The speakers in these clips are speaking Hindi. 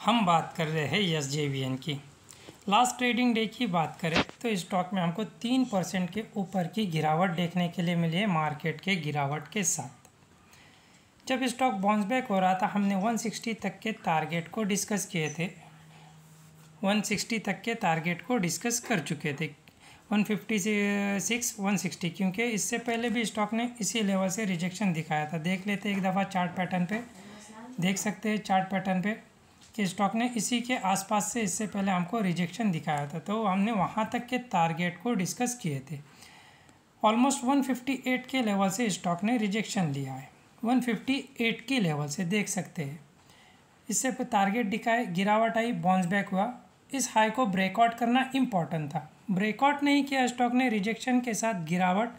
हम बात कर रहे हैं यस जे वी एन की। लास्ट ट्रेडिंग डे की बात करें तो स्टॉक में हमको तीन परसेंट के ऊपर की गिरावट देखने के लिए मिली है मार्केट के गिरावट के साथ। जब स्टॉक बाउंस बैक हो रहा था, हमने 160 तक के टारगेट को डिस्कस किए थे। 160 तक के टारगेट को डिस्कस कर चुके थे। 156 160 क्योंकि इससे पहले भी स्टॉक ने इसी लेवल से रिजेक्शन दिखाया था। देख लेते एक दफ़ा चार्ट पैटर्न पे। देख सकते हैं चार्ट पैटर्न पे। कि स्टॉक ने इसी के आसपास से इससे पहले हमको रिजेक्शन दिखाया था तो हमने वहाँ तक के टारगेट को डिस्कस किए थे। ऑलमोस्ट 158 के लेवल से स्टॉक ने रिजेक्शन लिया है। 158 के लेवल से देख सकते हैं। इससे पे टारगेट दिखाए गिरावट आई बाउंस बैक हुआ। इस हाई को ब्रेकआउट करना इंपॉर्टेंट था। ब्रेकआउट नहीं किया, स्टॉक ने रिजेक्शन के साथ गिरावट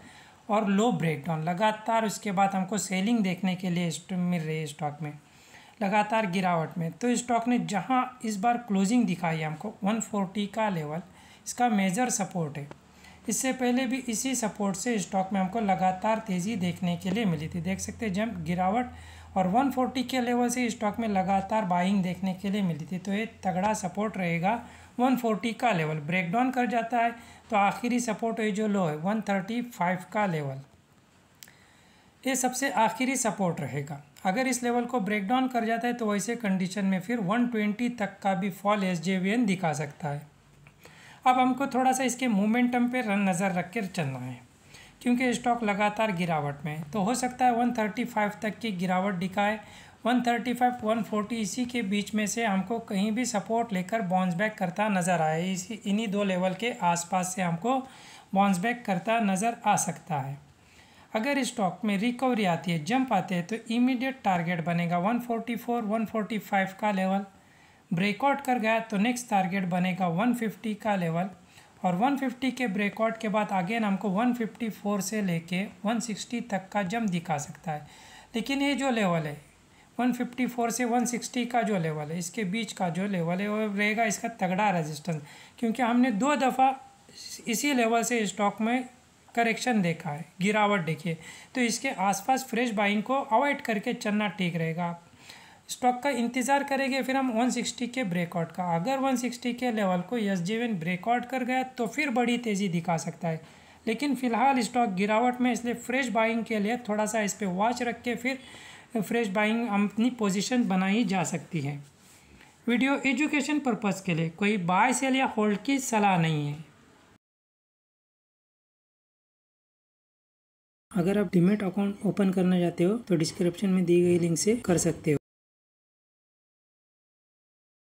और लो ब्रेकडाउन लगातार उसके बाद हमको सेलिंग देखने के लिए मिल रही है स्टॉक में। लगातार गिरावट में। तो स्टॉक ने जहाँ इस बार क्लोजिंग दिखाई है हमको 140 का लेवल, इसका मेजर सपोर्ट है। इससे पहले भी इसी सपोर्ट से स्टॉक में हमको लगातार तेज़ी देखने के लिए मिली थी। देख सकते हैं जब गिरावट और 140 के लेवल से स्टॉक में लगातार बाइंग देखने के लिए मिली थी तो ये तगड़ा सपोर्ट रहेगा 140 का लेवल। ब्रेकडाउन कर जाता है तो आखिरी सपोर्ट है जो लो है 135 का लेवल। ये सबसे आखिरी सपोर्ट रहेगा। अगर इस लेवल को ब्रेक डाउन कर जाता है तो वैसे कंडीशन में फिर 120 तक का भी फॉल एसजेवीएन दिखा सकता है। अब हमको थोड़ा सा इसके मोमेंटम पे रन नज़र रख कर चलना है, क्योंकि स्टॉक लगातार गिरावट में है। तो हो सकता है 135 तक की गिरावट दिखाए। 135 140 इसी के बीच में से हमको कहीं भी सपोर्ट लेकर बाउंस बैक करता नज़र आए। इसी, इन्हीं दो लेवल के आसपास से हमको बाउंस बैक करता नज़र आ सकता है। अगर स्टॉक में रिकवरी आती है जंप आते हैं तो इमीडिएट टारगेट बनेगा 144 145 का लेवल ब्रेकआउट कर गया तो नेक्स्ट टारगेट बनेगा 150 का लेवल और 150 के ब्रेकआउट के बाद अगेन हमको 154 से लेके 160 तक का जंप दिखा सकता है। लेकिन ये जो लेवल है 154 से 160 का जो लेवल है, इसके बीच का जो लेवल है, वो रहेगा इसका तगड़ा रेजिस्टेंस क्योंकि हमने दो दफ़ा इसी लेवल से स्टॉक में करेक्शन देखा है, गिरावट देखिए तो इसके आसपास फ्रेश बाइंग को अवॉइड करके चलना ठीक रहेगा। स्टॉक का इंतज़ार करेंगे, फिर हम 160 के ब्रेकआउट का। अगर 160 के लेवल को यस जीवन ब्रेकआउट कर गया तो फिर बड़ी तेज़ी दिखा सकता है। लेकिन फ़िलहाल स्टॉक गिरावट में, इसलिए फ्रेश बाइंग के लिए थोड़ा सा इस पर वॉच रख के फिर फ्रेश बाइंग अपनी पोजीशन बनाई जा सकती है। वीडियो एजुकेशन पर्पज़ के लिए कोई बाय सेल या होल्ड की सलाह नहीं है। अगर आप डिमेट अकाउंट ओपन करना चाहते हो तो डिस्क्रिप्शन में दी गई लिंक से कर सकते हो।